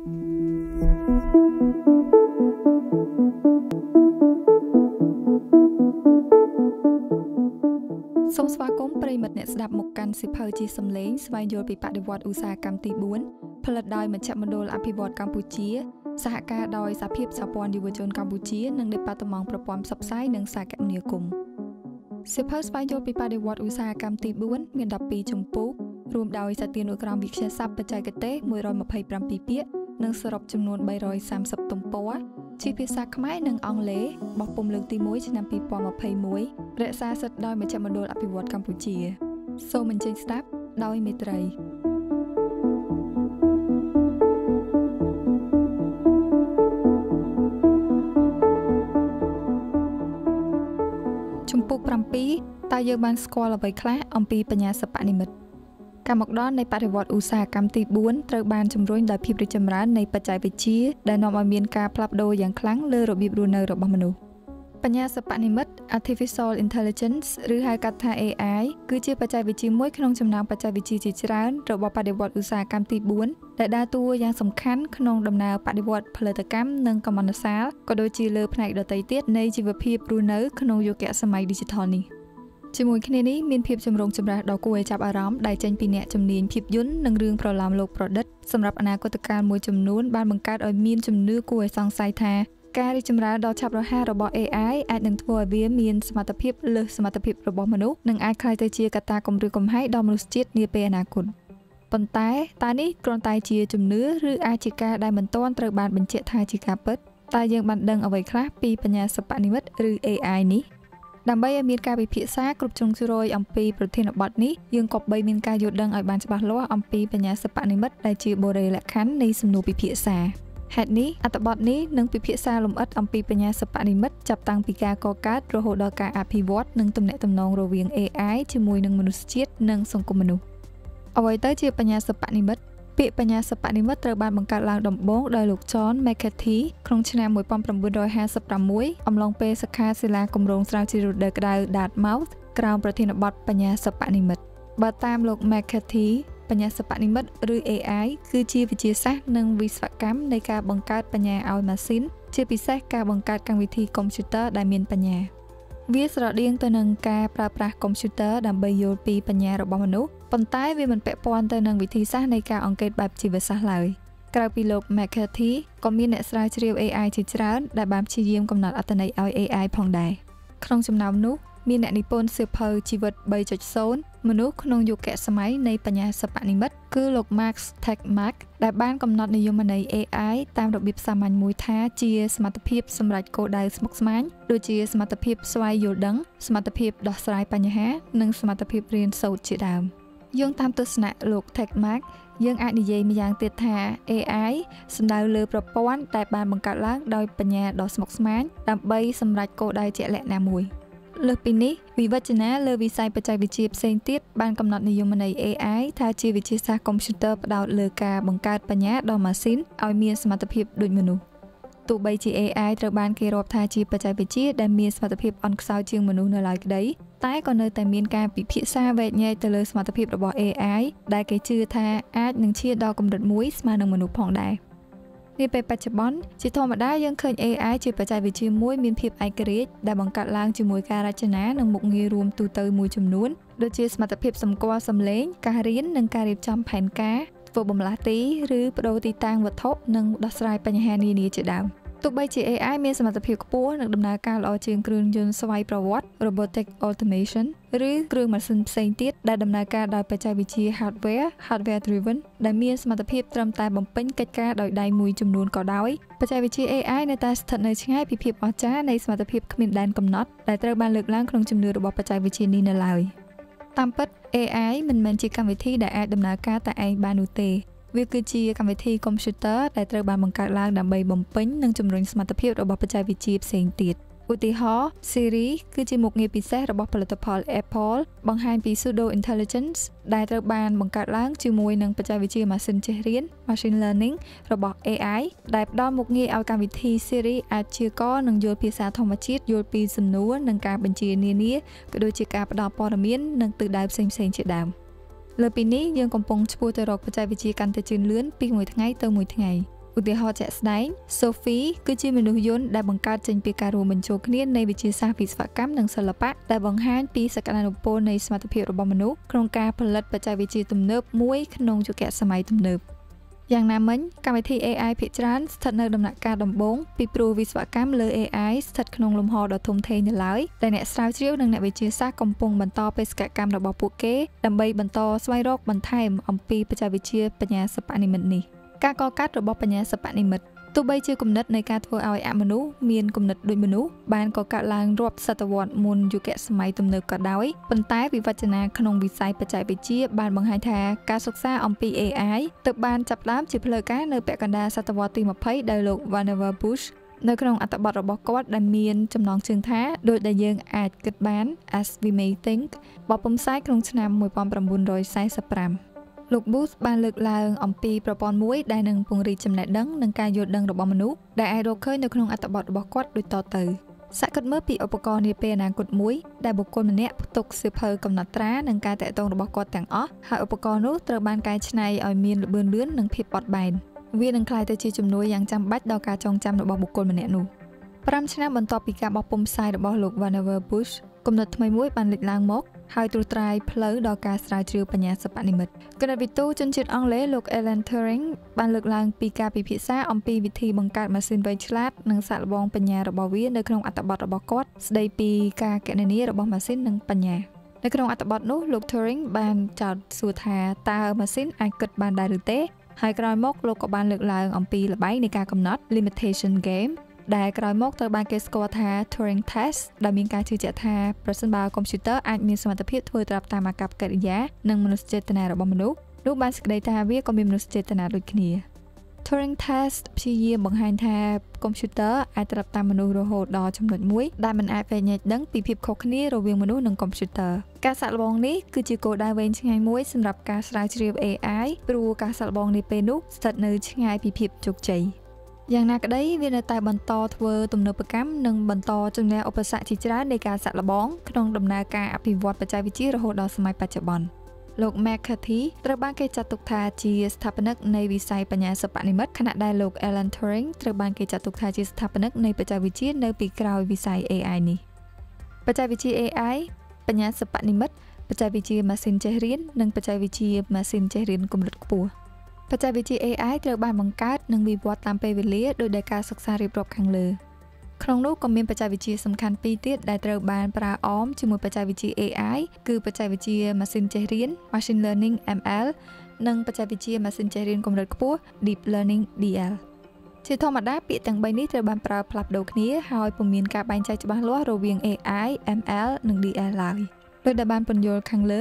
សូមស្វាគមន៍ប្រិយមិត្តអ្នកស្ដាប់មកកាន់សិភៅជាសំឡេងស្វែងយល់ពីបដិវត្តឧស្សាហកម្មទី4ផលិតដោយមជ្ឈមណ្ឌលអភិវឌ្ឍកម្ពុជា សហការដោយសហភាពសហព័ន្ធយុវជនកម្ពុជា និង Department ប្រព័ន្ធផ្សព្វផ្សាយនិងសារគមនាគមន៍សិភៅស្វែងយល់ពីបដិវត្តឧស្សាហកម្មទី4មាន12ជំពូករួមដោយសទានុក្រមវិទ្យាសាស្ត្របច្ចេកទេស127ពាក្យ និងសរុបចំនួន330ទំព័រជាភាសាខ្មែរនិងអង់គ្លេសបោះពុំលើកទី1ឆ្នាំ2021រក្សាសិទ្ធិដោយមជ្ឈមណ្ឌលអភិវឌ្ឍកម្ពុជាសូមអញ្ជើញស្ដាប់ដោយមេត្រីជំពូក7តើយើងបានស្គាល់អ្វីខ្លះអំពីបញ្ញាសិប្បនិមិត្ត ការមកដល់នៃបរិវត្តឧស្សាហកម្មទី4ត្រូវបានជំរុញដោយភាពរីកចម្រើននៃបច្ចេកវិទ្យាដែលនាំឲ្យមានការផ្លាស់ប្ដូរយ៉ាងខ្លាំងលើរបៀបរស់នៅរបស់មនុស្សបញ្ញាសិប្បនិមិត្ត Artificial Intelligence ឬហៅកាត់ថា AI គឺជាបច្ចេកវិទ្យាមួយក្នុងចំណោមបច្ចេកវិទ្យាជាច្រើនរបស់បដិវត្តឧស្សាហកម្មទី4ដែលដើរតួយ៉ាងសំខាន់ក្នុងដំណើរបដិវត្តផលិតកម្មនិងកម្មន្តសាលក៏ដូចជាលើផ្នែកដទៃទៀតនៃជីវភាពរស់នៅក្នុងយុគសម័យ Digital នេះ។ ជាមួយគ្នានេះមានភាពចម្រូងចម្រាសដ៏គួរឲ្យចាប់អារម្មណ៍ដែលចេញពីអ្នកជំនាញភាពយន្តនិងរឿងប្រឡំលោកប្រឌិតសម្រាប់អនាគតកាលមួយចំនួនបានបង្កើតឲ្យមានជំនឿគួរឲ្យសង្ស័យថាការរីកចម្រើនដ៏ឆាប់រហ័សរបស់ AI អាចនឹងធ្វើឲ្យវាមានសមត្ថភាពលើសសមត្ថភាពរបស់មនុស្សនិងអាចក្លាយទៅជាកត្តាគំរាមកំហែងដល់មនុស្សជាតិនាពេលអនាគតប៉ុន្តែតើនេះគ្រាន់តែជាជំនឿឬអាចជាការដែលមិនទាន់ត្រូវបានបញ្ជាក់ថាជាការពិតតើយើងបានដឹងអ្វីខ្លះពីបញ្ញាសិប្បនិម្មិតឬ AI នេះ ដើម្បីឲ្យមានការពិភាក្សាគ្រប់ជ្រុងជ្រោយអំពីប្រធានបទនេះយើងក៏បីមានការយល់ដឹងឲ្យបានច្បាស់លាស់អំពីបញ្ញាសិប្បនិម្មិតដែលជាបូរេលក្ខខណ្ឌនៃសំណួរពិភាក្សាហេតុនេះអត្ថបទនេះនឹងពិភាក្សាលម្អិតអំពីបញ្ញាសិប្បនិម្មិតចាប់តាំងពីការកកើតរហូតដល់ការអភិវឌ្ឍនិងទំនាក់ទំនងរវាង AI ជាមួយនឹងមនុស្សជាតិនិងសង្គមមនុស្សអ្វីទៅជាបញ្ញាសិប្បនិម្មិត ពាក្យបញ្ញាសិប្បនិម្មិតត្រូវបានបង្កើតឡើងដំបូងដោយលោក John McCarthy ក្នុងឆ្នាំ1956អំឡុងពេលសិក្ខាសាលាគម្រោងស្រាវជ្រាវរដូវក្តៅ Dartmouth ក្រោមប្រធានបទបញ្ញាសិប្បនិម្មិតបើតាមលោក McCarthy បញ្ញាសិប្បនិម្មិតឬ AI គឺជាវិទ្យាសាស្ត្រនិងវិស្វកម្មនៃការបង្កើតបញ្ញាឲ្យម៉ាស៊ីនជាពិសេសការបង្កើតកម្មវិធីកុំព្យូទ័រដែលមានបញ្ញា វាស្រដៀងទៅនឹងការប្រើប្រាស់កុំព្យូទ័រដើម្បីយល់ពីបញ្ញារបស់មនុស្សប៉ុន្តែវាមិនពាក់ព័ន្ធទៅនឹងវិធីសាស្ត្រនៃការអង្កេតបែបជីវសាស្ត្រឡើយក្រៅពីលោក McCarthy ក៏មានអ្នកស្រាវជ្រាវ AI ជាច្រើនដែលបានព្យាយាមកំណត់អត្ថន័យឲ្យ AI ផងដែរក្នុងចំណោមនោះ មានអ្នកនិពន្ធសៀវភៅជីវិត3.0មនុស្សក្នុងយុគសម័យនៃបញ្ញាសិប្បនិម្មិត គឺលោក Max Tegmark ដែលបានកំណត់និយមន័យ AI តាមរបៀបសាមញ្ញមួយថាជាសមត្ថភាពសម្រេចគោលដៅស្មុគស្មាញដូចជាសមត្ថភាពស្វែងយល់ដឹងសមត្ថភាពដោះស្រាយបញ្ហា និងសមត្ថភាពរៀនសូត្រជាដើមយោងតាមទស្សនៈលោក Tegmark យើងអាចនិយាយម្យ៉ាងទៀតថា AI សំដៅលើប្រព័ន្ធដែលបានបង្កើតឡើងដោយបញ្ញាដ៏ស្មុគស្មាញដើម្បីសម្រេចគោលដៅជាក់លាក់ណាមួយ។ លើសពីនេះវិវចនាលើវិស័យបច្ចេកវិទ្យាផ្សេងទៀតបានកំណត់និយមន័យ AI ថាជាវិទ្យាសាស្ត្រកុំព្យូទ័រផ្ដោតលើការបង្កើតបញ្ញាដល់ម៉ាស៊ីនឲ្យមានសមត្ថភាពដូចមនុស្សទោះបីជា AI ត្រូវបានគេរាប់ថាជាបច្ចេកវិទ្យាដែលមានសមត្ថភាពអន់ខ្សោយជាងមនុស្សនៅឡើយក្តីតែក៏នៅតែមានការពិភាក្សាវែកញែកទៅលើសមត្ថភាពរបស់ AI ដែលគេជឿថាអាចនឹងឈានដល់កម្រិតមួយស្មើនឹងមនុស្សផងដែរ។ នាពេលបច្ចុប្បន្នជាធម្មតាយើងឃើញ AI ជាបច្ចេកវិទ្យាមួយមានភាពឯករាជ្យដែលបង្កើតឡើងជាមួយការរចនានិងមុខងាររួមទូទៅមួយចំនួនដូចជាសមត្ថភាពសម្គាល់សំឡេង ការរៀននិងការរៀបចំផែនការធ្វើបំលាស់ទីឬបដូរទីតាំងវត្ថុនិងដោះស្រាយបញ្ហានានាជាដើម។ ទោះបីជា AI មានសមត្ថភាពខ្ពស់និងដំណើរការល្អជាងគ្រឿងយន្តស្វ័យប្រវត្តិ robotic automation ឬគ្រឿងម៉ាស៊ីនផ្សេងទៀតដែលដំណើរការដោយបច្ចេកវិទ្យា hardware hardware driven ដែលមានសមត្ថភាពត្រឹមតែបំពេញកិច្ចការដោយដៃមួយចំនួនក៏ដោយបច្ចេកវិទ្យា AI នៅតែស្ថិតនៅឆ្ងាយពីភាពអស្ចារ្យនៃសមត្ថភាពគ្មានដែនកំណត់ដែលត្រូវបានលើកឡើងក្នុងជំនឿរបស់បច្ចេកវិទ្យានេះនៅឡើយតាមពិត AI មិនមែនជាកម្មវិធីដែលអាចដំណើរការតែឯងបាននោះទេ វាគឺជាកម្មវិធីកុំព្យូទ័រដែលត្រូវបានបង្កើតឡើងដើម្បីបំពេញនិងជំរុញសមត្ថភាពរបស់បច្ចេកវិទ្យាផ្សេងទៀតឧទាហរណ៍ Siri គឺជាមុខងារពិសេសរបស់ផលិតផល Apple បង្ហាញពី pseudo intelligence ដែលត្រូវបានបង្កើតឡើងជាមួយនឹងបច្ចេកវិទ្យាម៉ាស៊ីនចេះរៀន machine learning របស់ AI ដែលផ្ដល់មុខងារឲ្យកម្មវិធី Siri អាចជាកនិងយល់ភាសាធម្មជាតិយល់ពីសំណួរនិងការបញ្ជានានាក៏ដូចជាការផ្ដល់ព័ត៌មាននិងទិសដៅផ្សេងៗជាដើម លើពីនេះយើងកំពុងឆ្ពោះទៅរកបច្ចេកវិទ្យាកាន់តែជឿនលឿនពីមួយថ្ងៃទៅមួយថ្ងៃឧទាហរណ៍ជាក់ស្ដែង Sophie គឺជាមនុស្សយន្តដែលបង្កើតចេញពីការរួមបញ្ចូលគ្នានៃវិទ្យាសាស្ត្រវិស្វកម្មនិងសិល្បៈដែលបង្ហាញពីសក្តានុពលនៃសមត្ថភាពរបស់មនុស្សក្នុងការផលិតបច្ចេកវិទ្យាទំនើបមួយក្នុងយុគសម័យទំនើប យ៉ាងណាមិញកម្មវិធី AI ភាគច្រើនស្ថិតនៅដំណាក់កាលដំបូងពីព្រោះវិស្វកម្មលើ AI ស្ថិតក្នុងលំហដ៏ធំធេងនៅឡើយដែលអ្នកស្រាវជ្រាវនិងអ្នកវិទ្យាសាស្ត្រកំពុងបន្តបេសកកម្មរបស់ពួកគេដើម្បីបន្តស្វែងរកបន្ថែមអំពីបច្ចេកវិទ្យាបញ្ញាសិប្បនិម្មិតនេះការកកើតរបស់បញ្ញាសិប្បនិម្មិត ទោះបីជាគំនិតនៃការធ្វើឲ្យអមនុស្សមានគំនិតដូចមនុស្សបានកកើតឡើងរាប់សតវត្សមុនយុគសម័យទំនើបក៏ដោយប៉ុន្តែវិវត្តនាក្នុងវិស័យបច្ចេកវិទ្យាបានបង្ហាញថាការសិក្សាអំពី AI ទើបបានចាប់ផ្ដើមជាផ្លូវការនៅពាក់កណ្ដាលសតវត្សទី20ដោយលោក Vannevar Bush នៅក្នុងអត្ថបទរបស់គាត់ដែលមានចំណងជើងថាដូចដែលយើងអាចគិតបាន as we may think បបពំផ្សាយក្នុងឆ្នាំ1945 លោក Booth បានលើកឡើងអំពីប្រព័ន្ធមួយដែលនឹងពង្រីកចំណេះដឹងនិងការយល់ដឹងរបស់មនុស្សដែលអាចរកឃើញនៅក្នុងអត្ថបទរបស់គាត់ដូចតទៅសាកគិតមើលពីឧបករណ៍នាពេលអនាគតមួយដែលបុគ្គលម្នាក់ផ្ទុកសៀវភៅកំណត់ត្រានិងការតាក់ទងរបស់គាត់ទាំងអស់ហើយឧបករណ៍នោះត្រូវបានកែច្នៃឲ្យមានល្បឿនលឿននិងភាពបត់បែនវានឹងក្លាយទៅជាជំនួយយ៉ាងចាំបាច់ដល់ការចងចាំរបស់បុគ្គលម្នាក់នោះ5ឆ្នាំបន្ទាប់ពីការបោះពុម្ពផ្សាយរបស់លោក Vannevar Bush គំនិតថ្មីមួយបានលេចឡើងមកហើយត្រួសត្រាយផ្លូវដល់ការស្រាវជ្រាវបញ្ញាសិប្បនិម្មិតគណិតវិទូជនជាតិអង់គ្លេសលោក Alan Turing បានលើកឡើងពីការពិភាក្សាអំពីវិធីបង្កើតម៉ាស៊ីនវៃឆ្លាតនិងសាកល្បងបញ្ញារបស់វានៅក្នុងអត្ថបទរបស់គាត់ស្ដីពីការគណនារបស់ម៉ាស៊ីននិងបញ្ញានៅក្នុងអត្ថបទនោះលោក Turing បានចោទសួរថាតើម៉ាស៊ីនអាចគិតបានដែរឬទេហើយក្រោយមកលោកក៏បានលើកឡើងអំពីល្បែងនៃការកំណត់ limitation game ដែលក្រោយមកត្រូវបានគេស្គាល់ថា Turing Test ដែលមានការជឿជាក់ថាប្រសិនបើកុំព្យូទ័រអាចមានសមត្ថភាពធ្វើត្រាប់តាមអាកប្បកិរិយានិងមនស្សចេតនារបស់មនុស្សនោះបានសេចក្តីថាវាក៏មានមនស្សចេតនាដូចគ្នា Turing Test ព្យាយាមបង្ហាញថាកុំព្យូទ័រអាចត្រាប់តាមមនុស្សរហូតដល់ចំណុចមួយដែលមិនអាចវែងញែកដឹងពីភាពខុសគ្នារវាងមនុស្សនិងកុំព្យូទ័រការសាកល្បងនេះគឺជាគោលដៅវែងឆ្ងាយមួយសម្រាប់ការស្រាវជ្រាវ AI ព្រោះការសាកល្បងនាពេលនោះស្ថិតនៅឆ្ងាយពីភាពជោគជ័យ យ៉ាងណាក្តីវានៅតែបន្តធ្វើទំនើបកម្មនិងបន្តជំនះឧបសគ្គជាច្រើននៃការសាក់លបងក្នុងដំណើរការអភិវឌ្ឍបច្ចេកវិទ្យារហូតដល់សម័យបច្ចុប្បន្នលោក McCarthy ត្រូវបានគេចាត់ទុកថាជាស្ថាបនិកនៃវិស័យបញ្ញាសិប្បនិម្មិតខណៈដែលលោក Alan Turing ត្រូវបានគេចាត់ទុកថាជាស្ថាបនិកនៃបច្ចេកវិទ្យានៅពីក្រោយវិស័យ AI នេះបច្ចេកវិទ្យា AI បញ្ញាសិប្បនិម្មិតបច្ចេកវិទ្យាម៉ាស៊ីនចេះរៀននិងបច្ចេកវិទ្យាម៉ាស៊ីនចេះរៀនកម្រិតខ្ពស់ បច្ចេកវិទ្យា AI ត្រូវបានបង្កើតនិងវិវត្តតាមពេលវេលាដោយដែលការសិក្សារៀបរាប់ខាងលើក្នុងនោះក៏មានបច្ចេកវិទ្យាសំខាន់ពីរទៀតដែលត្រូវបានប្រើអមជាមួយបច្ចេកវិទ្យា AI គឺបច្ចេកវិទ្យាម៉ាស៊ីនចេះរៀន Machine Learning ML និងបច្ចេកវិទ្យាម៉ាស៊ីនចេះរៀនកម្រិតខ្ពស់ Deep Learning DL ជាធម្មតាពាក្យទាំង3នេះត្រូវបានប្រើផ្លាស់ប្ដូរគ្នា ហើយពុំមានការបែងចែកច្បាស់លាស់រវាង AI, ML និង DL ឡើយ។ ដោយដែលបានពន្យល់ខាងលើ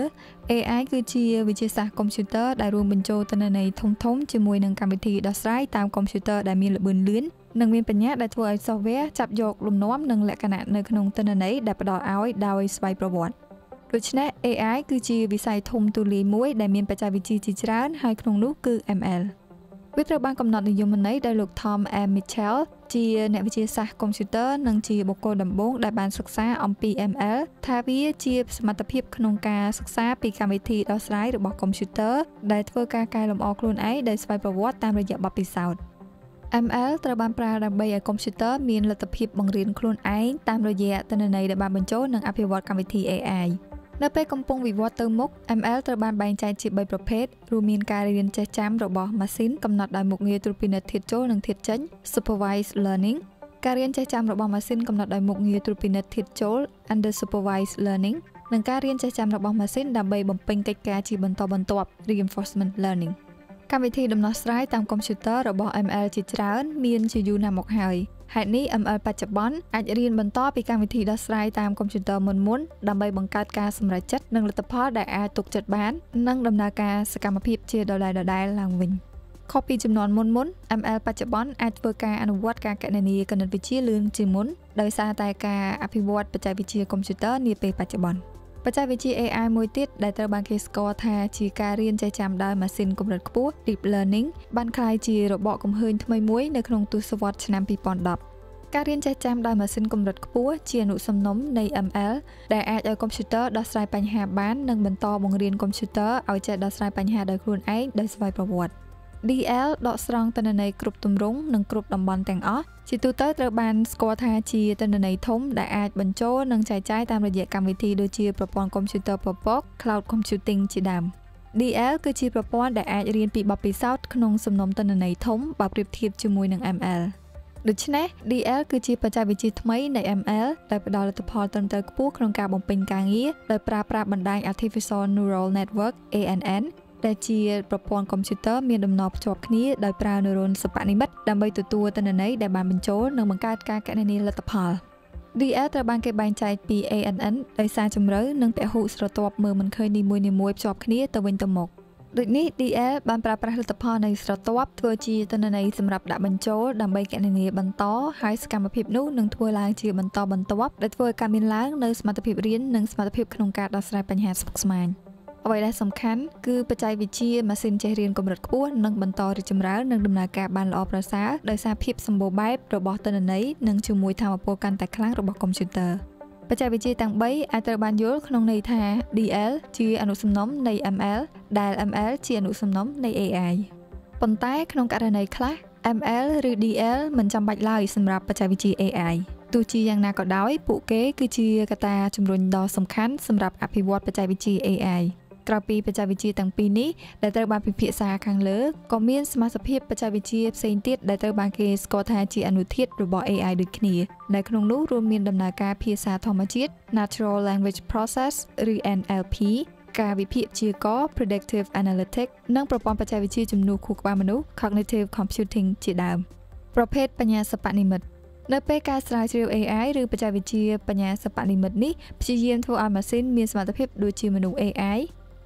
AI គឺជាវិទ្យាសាស្ត្រកុំព្យូទ័រដែលរួមបញ្ចូលទិន្នន័យធំធំជាមួយនឹងកម្មវិធីដោះស្រាយតាមកុំព្យូទ័រដែលមានល្បឿនលឿននិងមានបញ្ញាដែលធ្វើឲ្យ software ចាប់យកលំនាំនិងលក្ខណៈនៅក្នុងទិន្នន័យដែលផ្ដល់ឲ្យដោយស្វ័យប្រវត្តិដូច្នេះ AI គឺជាវិស័យធំទូលាយមួយដែលមានបច្ចេកវិទ្យាជាច្រើនហើយក្នុងនោះគឺ ML វាត្រូវបានកំណត់និយមន័យដោយលោក Tom M. Mitchell ជាអ្នកវិទ្យាសាស្ត្រកុំព្យូទ័រនិងជាបុគ្គលដំបូងដែលបានសិក្សាអំពី ML ថាវាជាសមត្ថភាពក្នុងការសិក្សាពីកម្មវិធីដោះស្រាយរបស់កុំព្យូទ័រដែលធ្វើការកែលម្អខ្លួនឯងដោយស្វ័យប្រវត្តិតាមរយៈបទពិសោធន៍ ML ត្រូវបានប្រើដើម្បីឲ្យកុំព្យូទ័រមានលទ្ធភាពបង្រៀនខ្លួនឯងតាមរយៈទិន្នន័យដែលបានបញ្ចូលនិងអភិវឌ្ឍកម្មវិធី AI នៅពេលកំពុងវិវត្តទៅមុខ ML ត្រូវបានបែងចែកជា3ប្រភេទរួមមានការរៀនចេះចាំរបស់ម៉ាស៊ីនកំណត់ដោយមុខងារត្រួតពិនិត្យធាតុចូលនិងធាតុចេញ supervised learning ការរៀនចេះចាំរបស់ម៉ាស៊ីនកំណត់ដោយមុខងារត្រួតពិនិត្យធាតុចូល under supervised learning និងការរៀនចេះចាំរបស់ម៉ាស៊ីនដើម្បីបំពេញកិច្ចការជាបន្តបន្ទាប់ reinforcement learning កម្មវិធីដំណោះស្រាយតាមកុំព្យូទ័ររបស់ ML ជាច្រើន មានជាយូរណាស់មកហើយ ហេតុនេះ ML បច្ចុប្បន្នអាចរៀនបន្តពីកម្មវិធីដោះស្រាយតាមកុំព្យូទ័រមុនមុនដើម្បីបង្កើតការសម្រេចចិត្តនិងលទ្ធផលដែលអាចទុកចិត្តបាន និងដំណើរការសកម្មភាពជាដដែលៗឡើងវិញខុសពីចំនួនមុនមុន ML បច្ចុប្បន្នអាចធ្វើការអនុវត្តការគណនាគណិតវិទ្យាលឿនជាងមុនដោយសារតែការអភិវឌ្ឍបច្ចេកវិទ្យាកុំព្យូទ័រនាពេលបច្ចុប្បន្ន បច្ចេកវិទ្យា AI មួយទៀតដែលត្រូវបានគេស្គាល់ថាជាការរៀនចេះចាំដោយម៉ាស៊ីនកម្រិតខ្ពស់ Deep Learning បានក្លាយជារបបកំហើញថ្មីមួយនៅក្នុងទសវត្សរ៍ឆ្នាំ2010ការរៀនចេះចាំដោយម៉ាស៊ីនកម្រិតខ្ពស់ជាអនុសំណុំនៃ ML ដែលអាចឲ្យកុំព្យូទ័រដោះស្រាយបញ្ហាបាននិងបន្តបង្រៀនកុំព្យូទ័រឲ្យចេះដោះស្រាយបញ្ហាដោយខ្លួនឯងដោយស្វ័យប្រវត្តិ DL ដកស្រង់ទិន្នន័យគ្រប់ទម្រង់និងគ្រប់តំបន់ទាំងអស់ជាទូទៅត្រូវបានស្គាល់ថាជាទិន្នន័យធំដែលអាចបញ្ចូលនិងចែកចាយតាមរយៈកម្មវិធីដូចជាប្រព័ន្ធកុំព្យូទ័រពពក Cloud Computing ជាដើម DL គឺជាប្រព័ន្ធដែលអាចរៀនពីបទពិសោធន៍ក្នុងសំណុំទិន្នន័យធំបើប្រៀបធៀបជាមួយនឹង ML ដូច្នេះ DL គឺជាបច្ចេកវិទ្យាថ្មីនៃ ML ដែលផ្ដល់លទ្ធផលត្រឹមត្រូវខ្ពស់ក្នុងការបំពេញការងារដោយប្រើប្រាស់បណ្ដាញ Artificial Neural Network ANN ដែលជាប្រព័ន្ធកុំព្យូទ័រមានដំណភ្ជាប់គ្នាដោយប្រើនូរ៉ូនសិប្បនិម្មិតដើម្បីទទួលទិន្នន័យដែលបានបញ្ចូលនិងបង្កើតការគណនាលទ្ធផល DL ត្រូវបានគេបែងចែកពី ANN ដោយសារជម្រៅនិងពហុស្រទាប់មើលមិនឃើញនីមួយៗភ្ជាប់គ្នាទៅវិញទៅមកដូចនេះ DL បានប្រើប្រាស់លទ្ធផលនៃស្រទាប់ធ្វើជាទិន្នន័យសម្រាប់ដាក់បញ្ចូលដើម្បីគណនាបន្តហើយសកម្មភាពនោះនឹងធ្វើឡើងជាបន្តបន្ទាប់ដែលធ្វើឲ្យការមានឡើងនៅសមត្ថភាពរៀននិងសមត្ថភាពក្នុងការដោះស្រាយបញ្ហាស្មុគស្មាញ។ អ្វីដែលសំខាន់គឺបច្ចេកវិទ្យាម៉ាស៊ីនចេះរៀនកម្រិតខ្ពស់និងបន្តរីកចម្រើននិងដំណើរការបានល្អប្រសើរដោយសារភាពសម្បូរបែបរបស់ទិន្នន័យនិងជាមួយធម៌ពលកាន់តែខ្លាំងរបស់កុំព្យូទ័របច្ចេកវិទ្យាទាំង3អាចត្រូវបានយល់ក្នុងន័យថា DL ជាអនុសំណុំនៃ ML ដែល ML ជាអនុសំណុំនៃ AI ប៉ុន្តែក្នុងករណីខ្លះ ML ឬ DL មិនចាំបាច់ឡើយសម្រាប់បច្ចេកវិទ្យា AI ទោះជាយ៉ាងណាក៏ដោយ ពួកគេគឺជាកត្តាជំរុញដ៏សំខាន់សម្រាប់អភិវឌ្ឍបច្ចេកវិទ្យា AI ក្រៅពីបច្ចេកវិទ្យាទាំងពីរនេះដែលត្រូវបានពិភាក្សាខាងលើក៏មានសមាសភាពបច្ចេកវិទ្យាផ្សេងទៀតដែលត្រូវបានគេស្គាល់ថាជាអនុធាតុរបស់ AI ដូចគ្នាដែលក្នុងនោះរួមមានដំណើរការភាសាធម្មជាតិ Natural Language Process ឬ NLP ការវិភាគជាក predictive analytics និងប្រព័ន្ធបច្ចេកវិទ្យាជំនួសខួរក្បាលមនុស្ស cognitive computing ជាដើមប្រភេទបញ្ញាសិប្បនិម្មិតនៅពេលការស្រាវជ្រាវ AI ឬបច្ចេកវិទ្យាបញ្ញាសិប្បនិម្មិតនេះព្យាយាមធ្វើឲ្យម៉ាស៊ីនមានសមត្ថភាពដូចជាមនុស្ស AI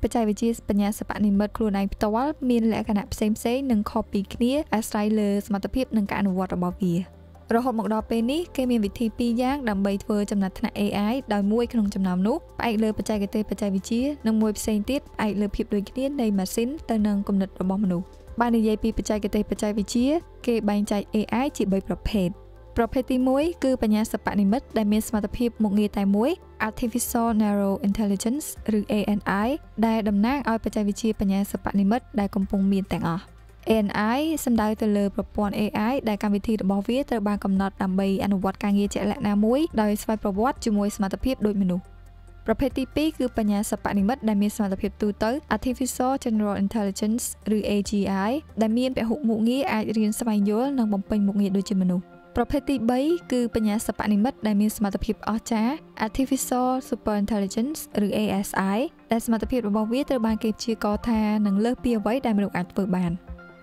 បច្ចេកវិទ្យាបញ្ញាសិប្បនិម្មិតខ្លួនឯងផ្ទាល់មានលក្ខណៈផ្សេងផ្សេងនិងខុសពីគ្នាអាស្រ័យលើសមត្ថភាពនិងការអនុវត្តរបស់វារហូតមកដល់ពេលនេះគេមានវិធីពីរយ៉ាងដើម្បីធ្វើចំណាត់ថ្នាក់ AI ដោយមួយក្នុងចំណោមនោះផ្អែកលើបច្ចេកទេសបច្ចេកវិទ្យានិងមួយផ្សេងទៀតផ្អែកលើភាពដូចគ្នានៃម៉ាស៊ីនទៅនឹងគំនិតរបស់មនុស្សបាននិយាយពីបច្ចេកទេសបច្ចេកវិទ្យាគេបែងចែក AI ជា3ប្រភេទ ប្រភេទទី1គឺបញ្ញាសិប្បនិម្មិតដែលមានសមត្ថភាពមុខងារតែមួយ Artificial Narrow Intelligence ឬ ANI ដែលតំណាងឲ្យបច្ចេកវិទ្យាបញ្ញាសិប្បនិម្មិតដែលកំពុងមានទាំងអស់ ANI សំដៅទៅលើប្រព័ន្ធ AI ដែលកម្មវិធីរបស់វាត្រូវបានកំណត់ដើម្បីអនុវត្តការងារជាក់លាក់ណាមួយដោយស្វ័យប្រវត្តិជាមួយសមត្ថភាពដូចមនុស្សប្រភេទទី2គឺបញ្ញាសិប្បនិម្មិតដែលមានសមត្ថភាពទូទៅ Artificial General Intelligence ឬ AGI ដែលមានពហុមុខងារអាចរៀនស្វែងយល់និងបំពេញមុខងារដូចជាមនុស្ស ប្រភេទទី3គឺបញ្ញាសិប្បនិម្មិតដែលមានសមត្ថភាពអស្ចារ្យ Artificial Super Intelligence ឬ ASI ដែលសមត្ថភាពរបស់វាត្រូវបានគេព្យាករណ៍ថានឹងលើសពីអ្វីដែលមនុស្សអាចធ្វើបាន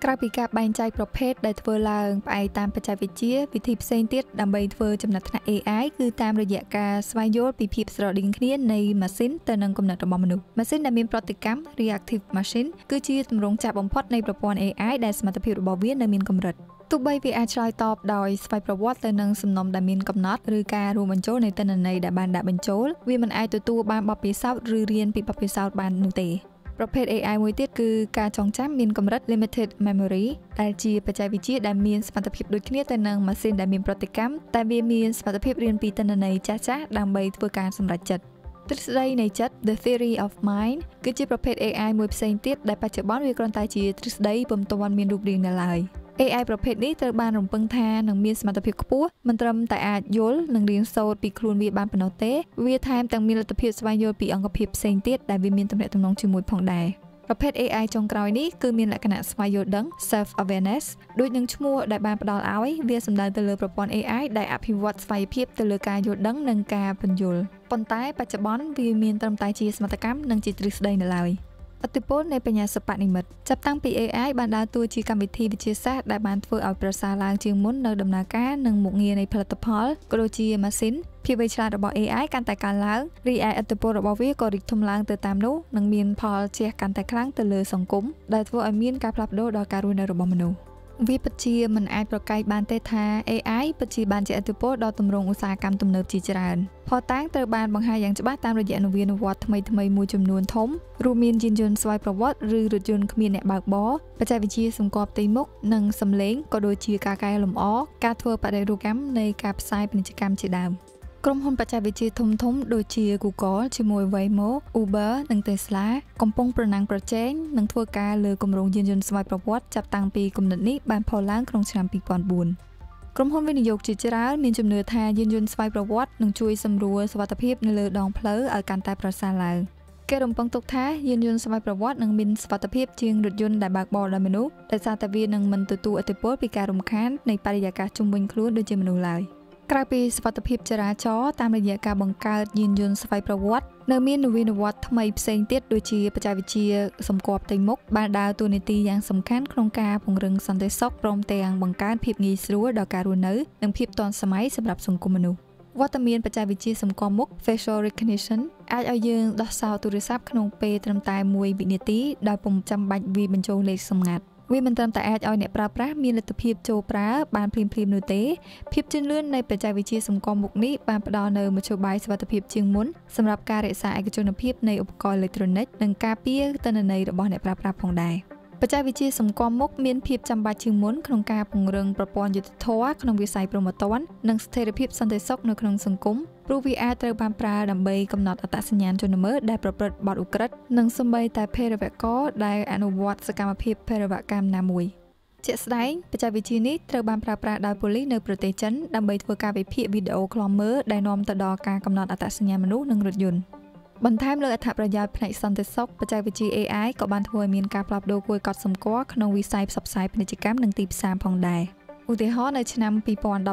ក្រៅពីការបែងចែកប្រភេទដែលធ្វើឡើងផ្អែកតាមបច្ចេកវិទ្យាវិធីផ្សេងទៀតដើម្បីធ្វើចំណាត់ថ្នាក់ AI គឺតាមរយៈការស្វែងយល់ពីភាពស្រដៀងគ្នានៃម៉ាស៊ីនទៅនឹងគំនិតរបស់មនុស្សម៉ាស៊ីនដែលមានប្រតិកម្ម reactive machine គឺជាទម្រង់ចាស់បំផុតនៃប្រព័ន្ធ AI ដែលសមត្ថភាពរបស់វានៅមានកម្រិតទោះបីវាអាចឆ្លើយតបដោយស្វ័យប្រវត្តិទៅនឹងសំណុំដែលមានកំណត់ឬការរួមបញ្ចូលនៃទិន្នន័យដែលបានដាក់បញ្ចូលវាមិនអាចទទួលបានបទពិសោធន៍ឬរៀនពីបទពិសោធន៍បាននោះទេ ប្រភេទ AI មួយទៀតគឺការចងចាំមានកម្រិត limited memory ដែលជាបច្ចេកវិទ្យាដែលមានសមត្ថភាពដូចគ្នាទៅនឹងម៉ាស៊ីនដែលមានប្រតិកម្មតែវាមានសមត្ថភាពរៀនពីទិន្នន័យចាស់ៗដើម្បីធ្វើការសម្រេចចិត្តទ្រឹស្ដីនៃចិត្ត The Theory of Mind គឺជាប្រភេទ AI មួយផ្សេងទៀតដែលបច្ចុប្បន្នវាគ្រាន់តែជាទ្រឹស្ដីពុំទាន់មានរូបរាងនៅឡើយ។ AI ប្រភេទនេះត្រូវបានរំពឹងថានឹងមានសមត្ថភាពខ្ពស់មិនត្រឹមតែអាចយល់និងរៀនសូត្រពីខ្លួនវាបានប៉ុណ្ណោះទេវាថែមទាំងមានលទ្ធភាពស្វែងយល់ពីអង្គភាពផ្សេងទៀតដែលវាមានទំនាក់ទំនងជាមួយផងដែរប្រភេទ AI ចុងក្រោយនេះគឺមានលក្ខណៈស្វែងយល់ដឹង self awareness ដូចនឹងឈ្មោះដែលបានផ្ដល់ឲ្យវាសំដៅទៅលើប្រព័ន្ធ AI ដែលអភិវឌ្ឍស្វ័យភាពទៅលើការយល់ដឹងនិងការពន្យល់ប៉ុន្តែបច្ចុប្បន្នវាមានត្រឹមតែជាសមត្ថកម្មនិងជាទ្រឹស្ដីនៅឡើយ។ ឥទ្ធិពលនៃបញ្ញាសិប្បនិម្មិតចាប់តាំងពី AI បានដើរតួជាកម្មវិធីវិទ្យាសាស្ត្រដែលបានធ្វើឲ្យប្រសើរឡើងជាងមុននៅដំណើរការនិងមុខងារនៃផលិតផលក៏ដូចជាម៉ាស៊ីនភាពវៃឆ្លាតរបស់ AI កាន់តែកើនឡើងរីឯឥទ្ធិពលរបស់វាក៏រីកធំឡើងទៅតាមនោះនិងមានផលជះកាន់តែខ្លាំងទៅលើសង្គមដែលធ្វើឲ្យមានការផ្លាស់ប្ដូរដល់ការរស់នៅរបស់មនុស្ស វាពិតជាមិនអាចប្រកែកបានទេថា AI ពិតជាបានជាឥទ្ធិពលដល់ទម្រង់ឧស្សាហកម្មទំនើបជាច្រើនផតាំងត្រូវបានបង្ហាញយ៉ាងច្បាស់តាមរយៈនវានុវត្តន៍ថ្មីៗមួយចំនួនធំរួមមានយានយន្តស្វ័យប្រវត្តិឬរថយន្តគ្មានអ្នកបើកបរបច្ចេកវិទ្យាសម្គាល់ផ្ទៃមុខនិងសំឡេងក៏ដូចជាការកែលម្អការធ្វើបដិរូបកម្មនៃការផ្សាយពាណិជ្ជកម្មជាដើម ក្រុមហ៊ុនបច្ចេកវិទ្យាធំធំដូចជា Google ជាមួយ Waymo, Uber និង Tesla កំពុងប្រណាំងប្រជែងនិងធ្វើការលើគម្រោងយានយន្តស្វ័យប្រវត្តិចាប់តាំងពីគំនិតនេះបានផុសឡើងក្នុងឆ្នាំ2004ក្រុមហ៊ុនវិនិយោគជាច្រើនមានជំនឿថាយានយន្តស្វ័យប្រវត្តិនឹងជួយសម្រួលសុវត្ថិភាពនៅលើដងផ្លូវឲ្យកាន់តែប្រសើរឡើងគេរំពឹងទុកថាយានយន្តស្វ័យប្រវត្តិនឹងមានសុវត្ថិភាពជាងរថយន្តដែលបើកបរដោយមនុស្សដោយសារតែវានឹងមិនទទួលឥទ្ធិពលពីការរំខាននៃបរិយាកាសជុំវិញខ្លួនដូចជាមនុស្សឡើយ។ ក្រៅពីសវត្ថភាពចរាចរណ៍តាមរយៈការបង្កើតយានយន្តស្វ័យប្រវត្តិនៅមាននវានុវត្តន៍ថ្មីផ្សេងទៀតដូចជាបច្ចេកវិទ្យាសម្គាល់ផ្ទៃមុខបានដើរតួនាទីយ៉ាងសំខាន់ក្នុងការពង្រឹងសន្តិសុខព្រមទាំងបង្កើនភាពងាយស្រួលដល់ការរស់នៅនិងភាពទាន់សម័យសម្រាប់សង្គមមនុស្សវត្តមានបច្ចេកវិទ្យាសម្គាល់មុខ facial recognition អាចឲ្យយើងដោះសោទូរស័ព្ទក្នុងពេលត្រឹមតែ1វិនាទីដោយពុំចាំបាច់វាបញ្ចូលលេខសម្ងាត់ វាមិនត្រឹមតែអាចឲ្យអ្នកប្រើប្រាស់មានលទ្ធភាពចូលប្រើបានភ្លាមៗនោះទេភាពជឿនលឿននៃបច្ចេកវិទ្យាសម្គាល់មុខនេះបានផ្ដល់នូវមធ្យោបាយសុវត្ថិភាពជាងមុនសម្រាប់ការរក្សាឯកជនភាពនៃឧបករណ៍អេឡិចត្រូនិកនិងការពារទិន្នន័យរបស់អ្នកប្រើប្រាស់ផងដែរបច្ចេកវិទ្យាសម្គាល់មុខមានភាពចាំបាច់ជាងមុនក្នុងការពង្រឹងប្រព័ន្ធយុត្តិធម៌ក្នុងវិស័យព្រហ្មទណ្ឌនិងស្ថិរភាពសន្តិសុខនៅក្នុងសង្គម ព្រោះវាអាចត្រូវបានប្រើដើម្បីកំណត់អត្តសញ្ញាណជនល្មើសដែលប្រព្រឹត្តបទឧក្រិដ្ឋនិងសម្បីតែភេរវករដែលអនុវត្តសកម្មភាពភេរវកម្មណាមួយជាក់ស្ដែងបច្ចេកវិទ្យានេះត្រូវបានប្រើប្រាស់ដោយប៉ូលីសនៅប្រទេសចិនដើម្បីធ្វើការវិភាគវីដេអូខ្លំមើលដែលនាំទៅដល់ការកំណត់អត្តសញ្ញាណមនុស្សនិងរថយន្តបន្ថែមលើអត្ថប្រយោជន៍ផ្នែកសន្តិសុខបច្ចេកវិទ្យា AI ក៏បានធ្វើឲ្យមានការផ្លាស់ប្ដូរគួរឲ្យកត់សម្គាល់ក្នុងវិស័យផ្សព្វផ្សាយពាណិជ្ជកម្មនិងទីផ្សារផងដែរ ឧទាហរណ៍នៅឆ្នាំ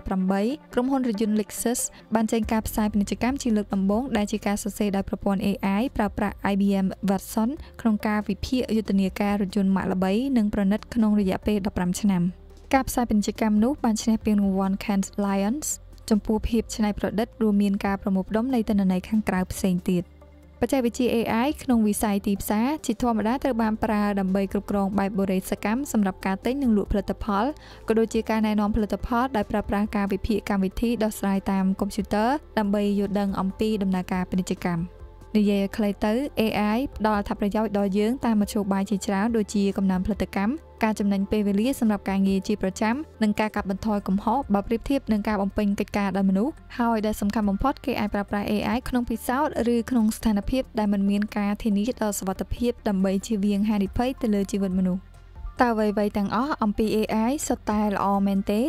2018ក្រុមហ៊ុនរថយន្ត Lexus បានចេញការផ្សាយពាណិជ្ជកម្មជាលើកដំបូងដែលជាការសរសេរដោយប្រព័ន្ធ AI ប្រើប្រាស់ IBM Watson ក្នុងការវិភាគយុទ្ធនាការរថយន្តម៉ាកល្បីនិងប្រណិតក្នុងរយៈពេល15ឆ្នាំការផ្សាយពាណិជ្ជកម្មនោះបានឈ្នះពានរង្វាន់ Cannes Lions ចំពោះភាពច្នៃប្រឌិតរួមមានការប្រមូលផ្ដុំនៃទិន្នន័យខាងក្រៅផ្សេងទៀត។ បច្ចេកវិទ្យា AI ក្នុងវិស័យទីផ្សារជាធម្មតាត្រូវបានប្រើដើម្បីគ្រប់គ្រងបែបបរិយាសកម្មសម្រាប់ការទិញនិងលក់ផលិតផលក៏ដូចជាការណែនាំផលិតផលដោយប្រើប្រាស់ការវិភាគកម្មវិធីដោះស្រាយតាមកុំព្យូទ័រដើម្បីយល់ដឹងអំពីដំណើរការពាណិជ្ជកម្ម។ និយាយឲ្យខ្លីទៅ AI ផ្ដល់អត្ថប្រយោជន៍ដល់យើងតាមមធ្យោបាយជាច្រើនដូចជាកំណើនផលិតកម្មការចំណេញពេលវេលាសម្រាប់ការងារជាប្រចាំនិងការកាត់បន្ថយកំហុសបើប្រៀបធៀបនឹងការបំពេញកិច្ចការដោយមនុស្សហើយដែលសំខាន់បំផុតគេអាចប្រើប្រាស់ AI ក្នុងពិសោធន៍ឬក្នុងស្ថានភាពដែលមិនមានការធានាដល់សុវត្ថិភាពដើម្បីជៀសវាងហានិភ័យទៅលើជីវិតមនុស្សតើអ្វីៗទាំងអស់អំពី AI សុទ្ធតែល្អមែនទេ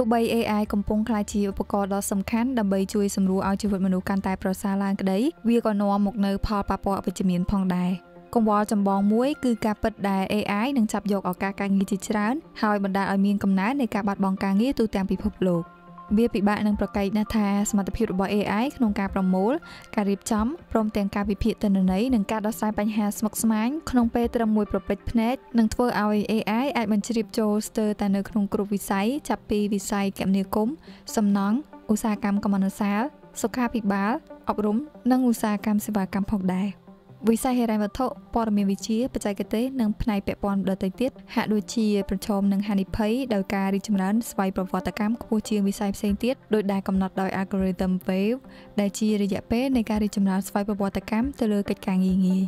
ទោះបី AI កំពុងក្លាយជាឧបករណ៍ដ៏សំខាន់ដើម្បីជួយសម្រួលឲ្យជីវិតមនុស្សកាន់តែប្រសើរឡើងក្តីវាក៏នាំមកនូវផលប៉ះពាល់អវិជ្ជមានផងដែរកង្វល់ចម្បងមួយគឺការពិតដែល AI នឹងចាប់យកឱកាសការងារជាច្រើនហើយបណ្ដាលឲ្យមានកំណើននៃការបាត់បង់ការងារទូទាំងពិភពលោក។ វាពិបាកនឹងប្រកែកណាស់ថាសមត្ថភាពរបស់ AI ក្នុងការប្រមូល ការរៀបចំព្រមទាំងការវិភាគទិន្នន័យនិងការដោះស្រាយបញ្ហាស្មុគស្មាញក្នុងពេលត្រឹមមួយប្រពេចភ្នែកនឹងធ្វើឲ្យ AI អាចបញ្ជ្រាបចូលស្ទើរតែនៅក្នុងគ្រប់វិស័យចាប់ពីវិស័យគមនាគមន៍សំណង់ឧស្សាហកម្មកម្មន្តសាលសុខាភិបាលអប់រំនិងឧស្សាហកម្មសេវាកម្មផងដែរ។ វិស័យហិរញ្ញវត្ថុព័ត៌មានវិទ្យាបច្ចេកទេសនិងផ្នែកពាក់ព័ន្ធដទៃទៀតហាក់ដូចជាប្រឈមនឹងហានិភ័យដោយការរីកចម្រើនស្វ័យប្រវត្តិកម្មខ្ពស់ជាងវិស័យផ្សេងទៀតដោយដែលកំណត់ដោយ algorithm wave ដែលជារយៈពេលនៃការរីកចម្រើនស្វ័យប្រវត្តិកម្មទៅលើកិច្ចការងាយងាយ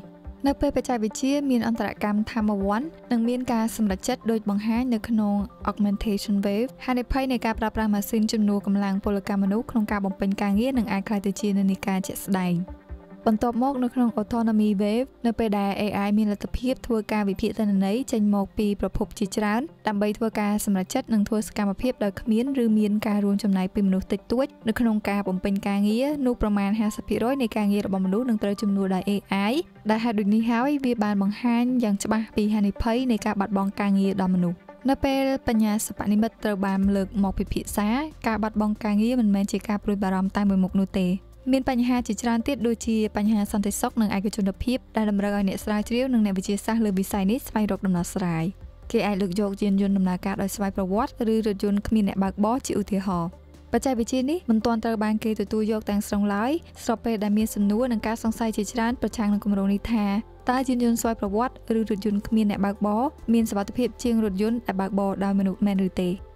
នៅពេលបច្ចេកវិទ្យាមានអន្តរកម្មធម្មវ័ននិងមានការសម្រេចចិត្តដោយបង្ហាញនៅក្នុង augmentation wave ហានិភ័យនៃការប្រើប្រាស់ម៉ាស៊ីនជំនួសកម្លាំងពលកម្មមនុស្សក្នុងការបំពេញការងារនឹងអាចក្លាយទៅជានិន្នាការជាក់ស្ដែង។ បន្ទាប់មកនៅក្នុង autonomy wave នៅពេលដែល AI មានលទ្ធភាពធ្វើការវិភាគទិន្នន័យចេញមកពីប្រភពជាច្រើនដើម្បីធ្វើការសម្រេចចិត្តនិងធ្វើសកម្មភាពដោយគ្មានឬមានការរួមចំណែកពីមនុស្សតិចតួចនៅក្នុងការបំពេញការងារនោះប្រមាណ50%នៃការងាររបស់មនុស្សនឹងត្រូវជំនួសដោយ AI ដែលហេតុដូចនេះហើយវាបានបង្ហាញយ៉ាងច្បាស់ពីហានិភ័យនៃការបាត់បង់ការងារដល់មនុស្សនៅពេលបញ្ញាសិប្បនិមិត្តត្រូវបានលើកមកពិភាក្សាការបាត់បង់ការងារមិនមែនជាការព្រួយបារម្ភតែមួយមុខនោះទេ មានបញ្ហាជាច្រើនទៀតដូចជាបញ្ហាសន្តិសុខនិងឯកជនភាពដែលតម្រូវឲ្យអ្នកស្រាវជ្រាវនិងអ្នកវិទ្យាសាស្ត្រលើវិស័យនេះស្វែងរកដំណោះស្រាយគេអាចលើកយកយានយន្តដំណើរការដោយស្វ័យប្រវត្តិឬរថយន្តគ្មានអ្នកបើកបរជាឧទាហរណ៍បច្ចេកវិទ្យានេះមិនទាន់ត្រូវបានគេទទួលយកទាំងស្រុងឡើយស្របពេលដែលមានសំណួរនិងការសង្ស័យជាច្រើនប្រឆាំងនឹងគម្រោងនេះថាតើយានយន្តស្វ័យប្រវត្តិឬរថយន្តគ្មានអ្នកបើកបរមានសុវត្ថិភាពជាងរថយន្តដែលបើកបរដោយមនុស្សមែនឬទេ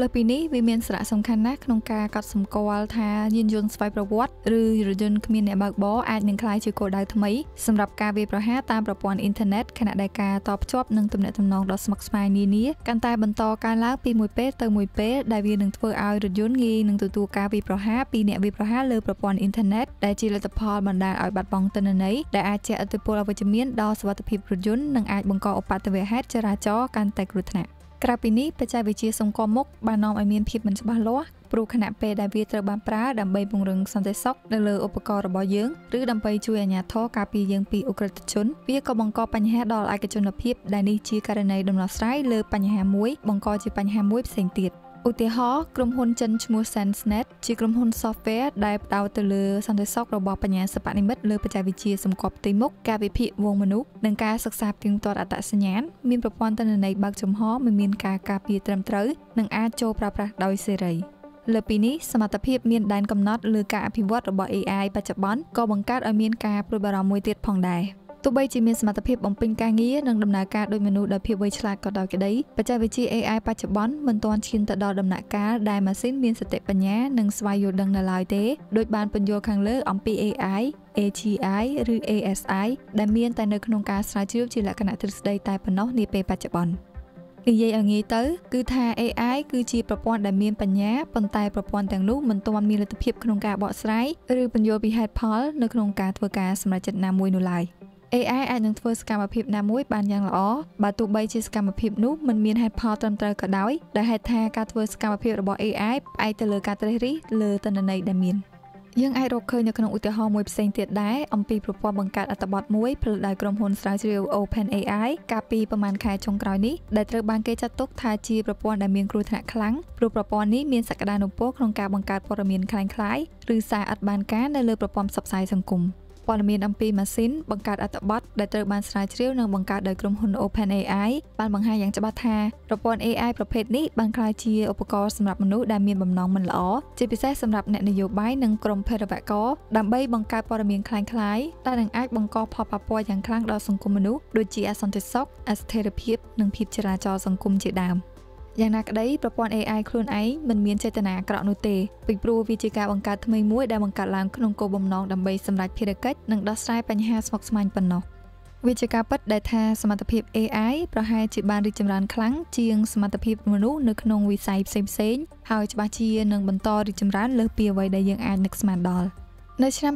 លើសពីនេះវាមានសារៈសំខាន់ណាស់ក្នុងការកត់សម្គាល់ថាយានយន្តស្វ័យប្រវត្តិឬរថយន្តគ្មានអ្នកបើកបរអាចនឹងក្លាយជាគោលដៅថ្មីសម្រាប់ការវាយប្រហារតាមប្រព័ន្ធអ៊ីនធឺណិតខណៈដែលការតភ្ជាប់និងទំនាក់ទំនងដ៏ស្មុគស្មាញនានាកាន់តែបន្តកើនឡើងពីមួយពេលទៅមួយពេលដែលវានឹងធ្វើឲ្យរថយន្តងាយនឹងទទួលការវាយប្រហារពីអ្នកវាយប្រហារលើប្រព័ន្ធអ៊ីនធឺណិតដែលជាលទ្ធផលបណ្ដាលឲ្យបាត់បង់ទិន្នន័យដែលអាចជះឥទ្ធិពលអវិជ្ជមានដល់សុវត្ថិភាពរថយន្តនិងអាចបង្កឧបទ្ទវហេតុចរាចរណ៍កាន់តែគ្រោះថ្នាក់ ក្រៅពីនេះបច្ចេកវិទ្យាសង្គមមុខបាននាំឲ្យមានភាពមិនច្បាស់លាស់ព្រោះខណៈពេលដែលវាត្រូវបានប្រើដើម្បីពង្រឹងសន្តិសុខនៅលើឧបករណ៍របស់យើងឬដើម្បីជួយអាជ្ញាធរការពារយើងពីអ ுக ្រិតជនវាក៏បង្កបញ្ហាដល់ឯកជនភាពដែលនេះជាករណីដំណោះស្រាយលើបញ្ហាមួយបង្កជាបញ្ហាមួយផ្សេងទៀត ឧទាហរណ៍ក្រុមហ៊ុនចិនឈ្មោះ SenseNet ជាក្រុមហ៊ុន software ដែលផ្ដោតទៅលើសន្តិសុខរបស់បញ្ញាសិប្បនិម្មិតលើបច្ចេកវិទ្យាសម្គាល់ផ្ទៃមុខការវិភាគវងមនុស្សនិងការសិក្សាផ្ទៀងផ្ទាត់អត្តសញ្ញាណមានប្រព័ន្ធទិន្នន័យបើកចំហមិនមានការការពារត្រឹមត្រូវនិងអាចចូលប្រើប្រាស់ដោយសេរីលើពីនេះសមត្ថភាពមានដែនកំណត់លើការអភិវឌ្ឍរបស់ AI បច្ចុប្បន្នក៏បង្កើតឲ្យមានការព្រួយបារម្ភមួយទៀតផងដែរ។ ទោះបីជាមានសមត្ថភាពបំពេញការងារនិងដំណើរការដោយមនុស្សដោយភាពវៃឆ្លាតក៏ដោយក្តីបច្ចេកវិទ្យា AI បច្ចុប្បន្នមិនទាន់ឈានទៅដល់ដំណាក់កាលដែលម៉ាស៊ីនមានសតិបញ្ញានិងស្វែងយល់ដឹងនៅឡើយទេដោយបានពន្យល់ខាងលើអំពី AI AGI ឬ ASI ដែលមានតែនៅក្នុងការស្រាវជ្រាវជាលក្ខណៈទ្រឹស្ដីតែប៉ុណ្ណោះនាពេលបច្ចុប្បន្ននិយាយឲ្យងាយទៅគឺថា AI គឺជាប្រព័ន្ធដែលមានបញ្ញាប៉ុន្តែប្រព័ន្ធទាំងនោះមិនទាន់មានលទ្ធភាពក្នុងការបកស្រាយឬពន្យល់ពីហេតុផលនៅក្នុងការធ្វើការសម្រេចចិត្តណាមួយនោះឡើយ។ AI អាចនឹងធ្វើសកម្មភាពណាមួយបានយ៉ាងល្អបើទោះបីជាសកម្មភាពនោះមិនមានហេតុផលត្រឹមត្រូវក៏ដោយដែលហេតុថាការធ្វើសកម្មភាពរបស់ AI ផ្អែកទៅលើការត្រិះរិះលើទិន្នន័យដែលមានយើងអាចរកឃើញនៅក្នុងឧទាហរណ៍មួយផ្សេងទៀតដែរអំពីប្រព័ន្ធបង្កើតអត្ថបទមួយផលិតដោយក្រុមហ៊ុនស្រាវជ្រាវ OpenAI កាលពីប្រហែលខែចុងក្រោយនេះដែលត្រូវបានគេចាត់ទុកថាជាប្រព័ន្ធដែលមានគ្រោះថ្នាក់ខ្លាំងព្រោះប្រព័ន្ធនេះមានសក្តានុពលក្នុងការបង្កើតព័ត៌មានคล้ายៗឬសារឥតបានការនៅលើប្រព័ន្ធផ្សព្វផ្សាយសង្គម។ ព័ត៌មានអំពីម៉ាស៊ីនបង្កើតអត្ថបទដែលត្រូវបានស្រាវជ្រាវនិងបង្កើតដោយក្រុមហ៊ុន OpenAI បានបង្ហាញយ៉ាងច្បាស់ថាប្រព័ន្ធ AI ប្រភេទនេះបានក្លាយជាឧបករណ៍សម្រាប់មនុស្សដែលមានបំណងមិនល្អជាពិសេសសម្រាប់អ្នកនយោបាយនិងក្រុមភេរវករដើម្បីបង្កើតព័ត៌មានคล้ายៗដែលនឹងអាចបង្កផលប៉ះពាល់យ៉ាងខ្លាំងដល់សង្គមមនុស្សដូចជាអសន្តិសុខអស្ថិរភាពនិងភាពចរាចរណ៍សង្គមជាដើម។ យ៉ាងណាក្តីប្រព័ន្ធ AI ខ្លួនឯងមិនមានចេតនាអាក្រក់នោះទេពីព្រោះវាជាការបង្កើតថ្មីមួយដែលបង្កើតឡើងក្នុងគោលបំណងដើម្បីសម្រេចភារកិច្ចនិងដោះស្រាយបញ្ហាស្មុគស្មាញប៉ុណ្ណោះវាជាការពិតដែលថាសមត្ថភាព AI ប្រហែលជាបានរីកចម្រើនខ្លាំងជាងសមត្ថភាពមនុស្សនៅក្នុងវិស័យផ្សេងៗហើយច្បាស់ជានឹងបន្តរីកចម្រើនលើសពីអ្វីដែលយើងអាចនឹកស្មានដល់នៅឆ្នាំ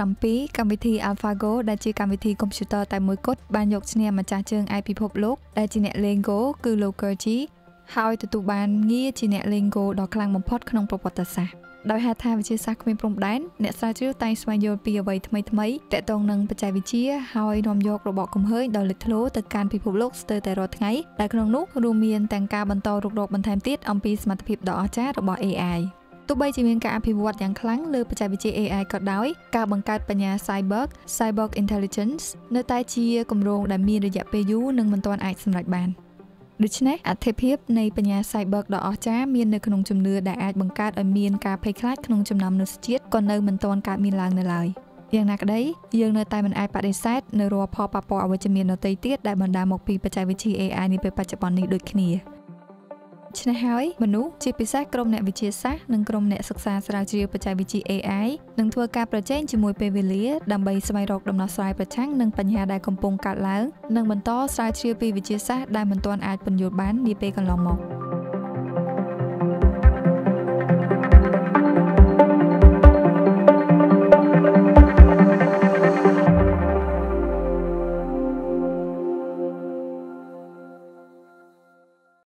2017កម្មវិធី AlphaGo ដែលជាកម្មវិធីកុំព្យូទ័រតែមួយគត់បានយកឈ្នះម្ចាស់ជើងឯពិភពលោកដែលជាអ្នកលេង Go គឺ Lokerji ហើយទទួលបានងារជាអ្នកលេងគោដ៏ខ្លាំងបំផុតក្នុងប្រវត្តិសាស្ត្រដោយហេតុថាវិទ្យាសាស្ត្រគ្មានព្រំដែនអ្នកស្រាវជ្រាវតែងស្វែងយល់ពីអ្វីថ្មីថ្មីទាក់ទងនឹងបច្ចេកវិទ្យាហើយនាំយករបបកំហើញដ៏លេចធ្លោទៅកាន់ពិភពលោកស្ទើរតែរាល់ថ្ងៃដែលក្នុងនោះរួមមានទាំងការបន្តរុករកបន្ថែមទៀតអំពីសមត្ថភាពដ៏អស្ចារ្យរបស់ AI ទោះបីជាមានការអភិវឌ្ឍយ៉ាងខ្លាំងលើបច្ចេកវិទ្យា AI ក៏ដោយការបង្កើតបញ្ញា Cyborg Cyborg Intelligence នៅតែជាគម្រោងដែលមានរយៈពេលយូរនិងមិនទាន់អាចសម្រេចបាន។ ដូច្នេះអត្ថិភាពនៃបញ្ញា Cyber ដ៏អស្ចារ្យមាននៅក្នុងជំនឿដែលអាចបង្កើតឲ្យមានការភ័យខ្លាចក្នុងចំណោមមនុស្សជាតិក៏នៅមិនទាន់កើតមានឡើងនៅឡើយយ៉ាងណាក្តីយើងនៅតែមិនអាចបដិសេធនៅរាល់ផលប៉ះពាល់អវិជ្ជមានដទៃទៀតដែលបណ្ដាលមកពីបច្ចេកវិទ្យា AI នាពេលបច្ចុប្បន្ននេះដូចគ្នា ឆ្នេះហើយមនុស្សជាពិសេសក្រុមអ្នកវិទ្យាសាស្ត្រនិងក្រុមអ្នកសិក្សាស្រាវជ្រាវបច្ចេកវិទ្យា AI នឹងធ្វើការប្រជែងជាមួយពេលវេលាដើម្បីស្វែងរកដំណោះស្រាយប្រឆាំងនឹងបញ្ហាដែលកំពុងកើតឡើងនិងបន្តស្រាវជ្រាវពីវិទ្យាសាស្ត្រដែលមិនទាន់អាចពន្យល់បាននាពេលកន្លងមក។